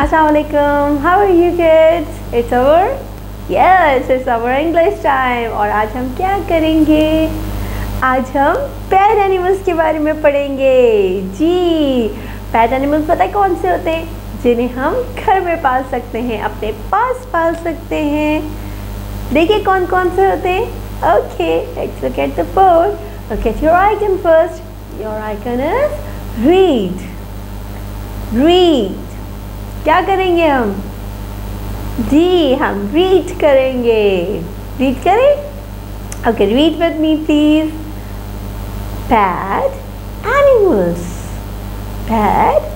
Assalamualaikum. How are you kids? It's our yes, it's our English time. और आज हम क्या करेंगे? आज हम पैड एनिमल्स के बारे में पढ़ेंगे। जी पैड एनिमल्स पता है कौन से होते हैं? जिन्हें हम घर में पाल सकते हैं अपने पास पाल सकते हैं। देखिए कौन कौन से होते हैं? Okay let's look at the board look at your icon first. Your icon is read. Read. क्या करेंगे हम? जी, हम रीड करेंगे। रीड करें? Okay read with me please pet animals pet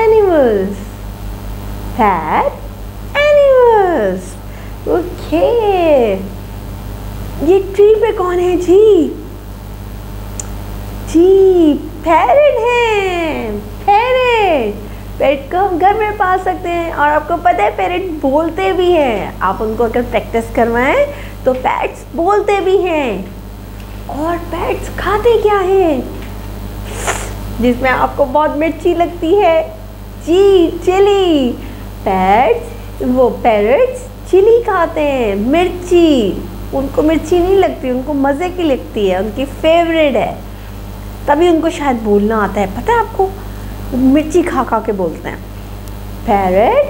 animals pet animals okay ये ट्री पे कौन है? जी। जी पैरेट है। पैरेट पेट को हम घर में पाल सकते हैं और आपको पता है, पेरेंट बोलते भी हैं। आप उनको अगर प्रैक्टिस करवाएँ तो पैट्स बोलते भी हैं। और पैट्स खाते क्या हैं? जिसमें आपको बहुत मिर्ची लगती है, जी, चिली। पैट्स वो पैरट्स चिली खाते हैं, मिर्ची। उनको मिर्ची नहीं लगती, उनको मज़े की लगती है, उनकी फेवरेट है। तभी उनको शायद बोलना आता है। पता है आपको? मिर्ची खा खा के बोलते हैं। पैरट?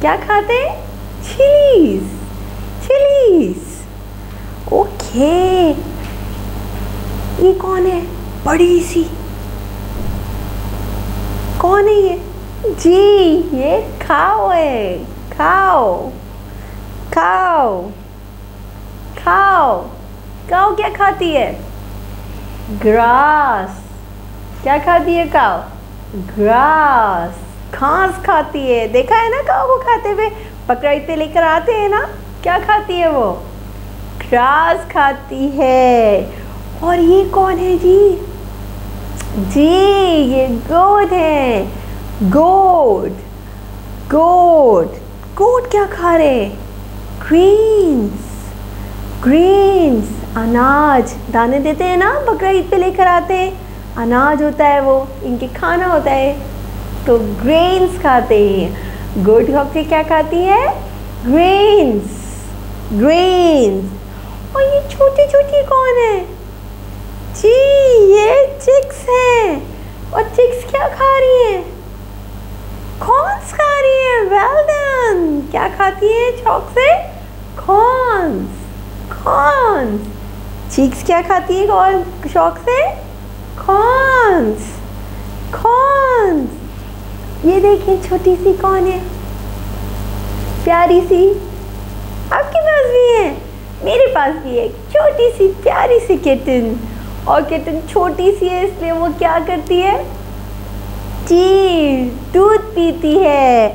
क्या खाते हैं? Chillies chillies. ओके। ये कौन है? बड़ी सी। कौन है ये? जी, ये खाओ है। खाओ। खाओ। खाओ। काओ क्या खाती है? ग्रास। क्या खाती है काओ ग्रास घास खाती है। देखा है ना काऊ को खाते हुए? पकड़ते लेकर आते हैं ना, क्या खाती है वो? ग्रास खाती है। और ये कौन है जी? जी, ये गोद है। गोद गोद गोद क्या खा रहे ग्रीन्स ग्रीन्स अनाज। दाने देते हैं ना बकरा ईद पे लेकर आते हैं। अनाज होता है वो, इनके खाना होता है तो ग्रेन्स खाते हैं। गुड हॉकी क्या खाती है? ग्रेन्स ग्रेन्स और ये छोटी छोटी कौन है? जी, ये चिक्स हैं। और चिक्स क्या खा रही हैं? कॉर्न्स खा रही है। वेल डन क्या खाती है चौक से? कॉर्न्स कॉर्न्स चिक्स क्या खाती है और शौक से? कॉन्स कॉन्स ये देखिए, छोटी सी कौन है? प्यारी सी? आपके पास भी है? मेरे पास भी है। छोटी सी, प्यारी सी किटन और किटन छोटी सी है, इसलिए वो क्या करती है? जी दूध पीती है।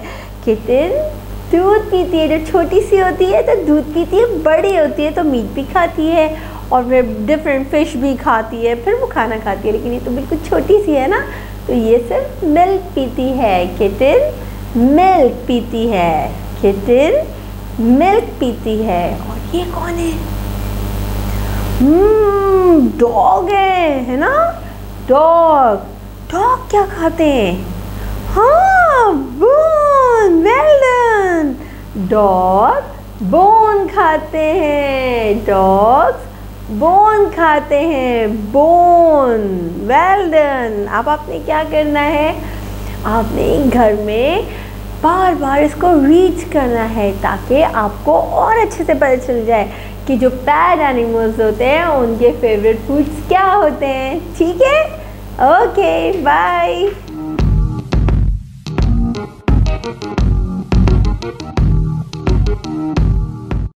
किटन दूध पीती है। जो छोटी सी होती है तो दूध पीती है, बड़ी होती है तो मीट भी खाती है। और फिर डिफरेंट फ़िश भी खाती है फिर वो खाना खाती है लेकिन ये तो बिल्कुल छोटी सी है ना तो ये सिर्फ़ मिल्क पीती है किटिन मिल्क पीती है किटिन मिल्क पीती है। और ये कौन है? डॉग hmm, है है ना? डॉग डॉग क्या खाते हैं? हाँ बोन वेल डॉग बोन खाते हैं डॉग्स बोन खाते हैं, बोन वेल डन अब आपने क्या करना है? आपने घर में बार बार इसको रीच करना है ताकि आपको और अच्छे से पता चल जाए कि जो पैड एनिमल्स होते हैं, उनके फेवरेट फूड्स क्या होते हैं। ठीक है? Okay bye